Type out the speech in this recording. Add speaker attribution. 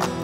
Speaker 1: you.